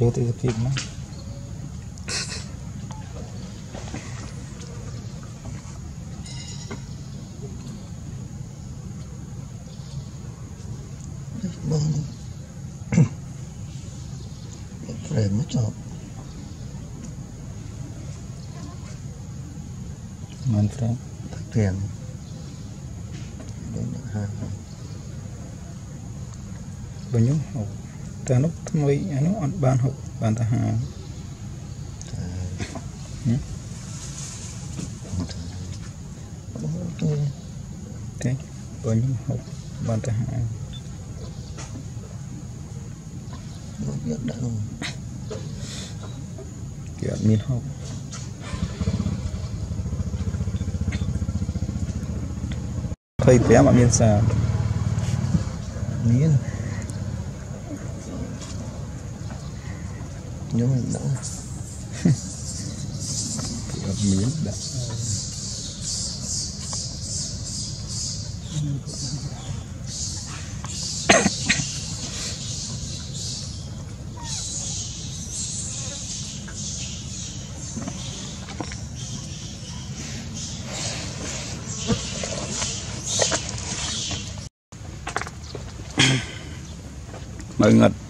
Yo te firma. Vâng. Phải mất chọc. Mình phải thật tiền. Đến được hai. Bao nhiêu? តាព្រៀងដល់ហា បើខ្ញុំហូបតែនោះថ្មីអានោះអត់បានហូបបានតែហាទេបើខ្ញុំហូបបានតែហា មកយកដាក់នោះ គេអត់មានហូប25អត់មានសាល មានខ្ញុំដាក់ គេអត់មានដា nhớ mình đỡ hợp miếng đặt Mọi người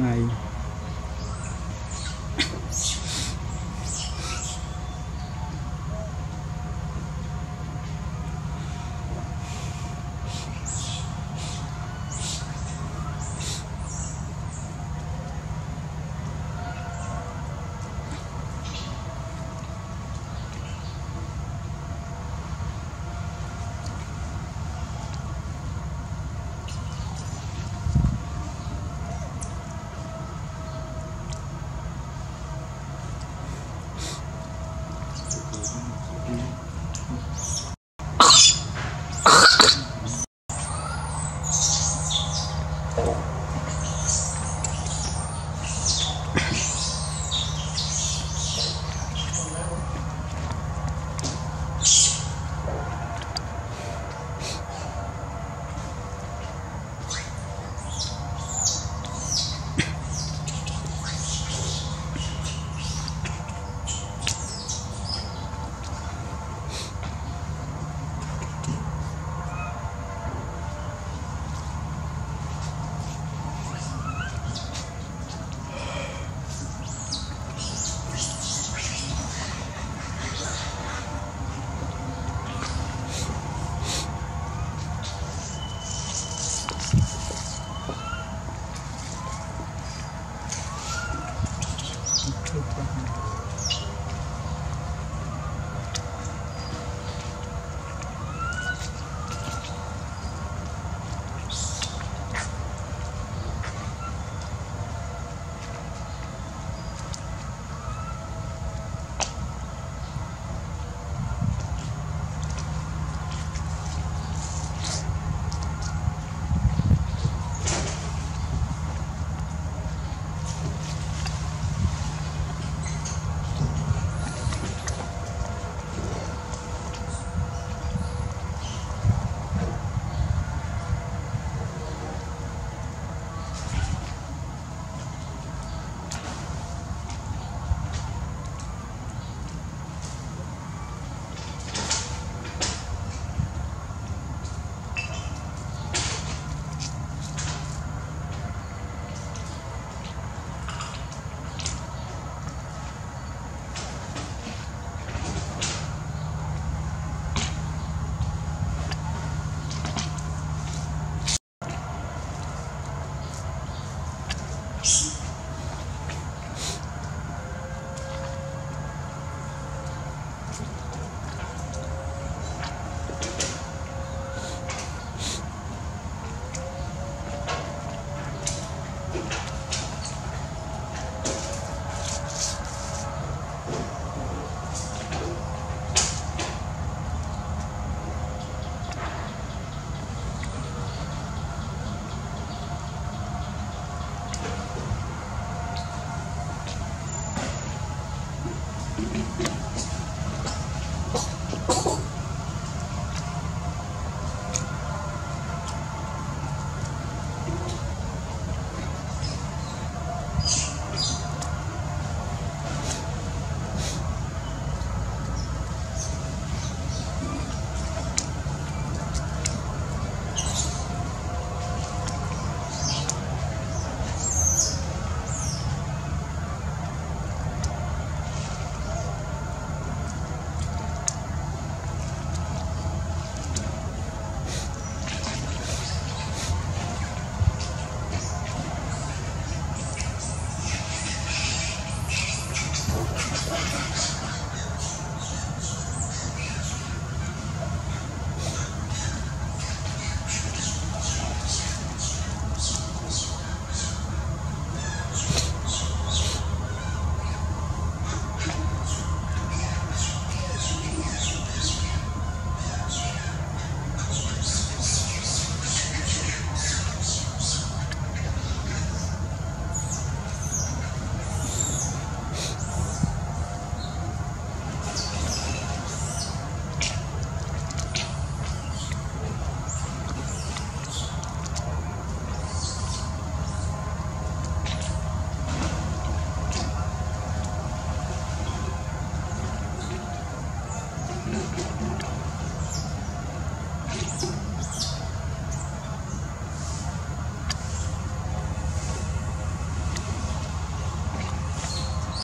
ថ្ងៃ